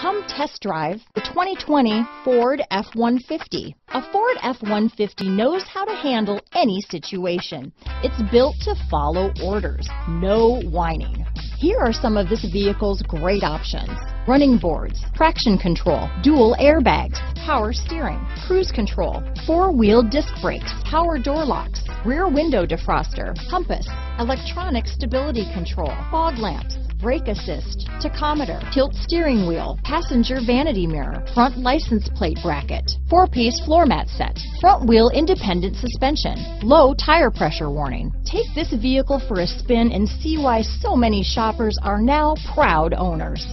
Come test drive the 2020 Ford F-150. A Ford F-150 knows how to handle any situation. It's built to follow orders, no whining. Here are some of this vehicle's great options. Running boards, traction control, dual airbags, power steering, cruise control, four-wheel disc brakes, power door locks, rear window defroster, compass, electronic stability control, fog lamps, brake assist, tachometer, tilt steering wheel, passenger vanity mirror, front license plate bracket, four-piece floor mat set, front wheel independent suspension, low tire pressure warning. Take this vehicle for a spin and see why so many shoppers are now proud owners.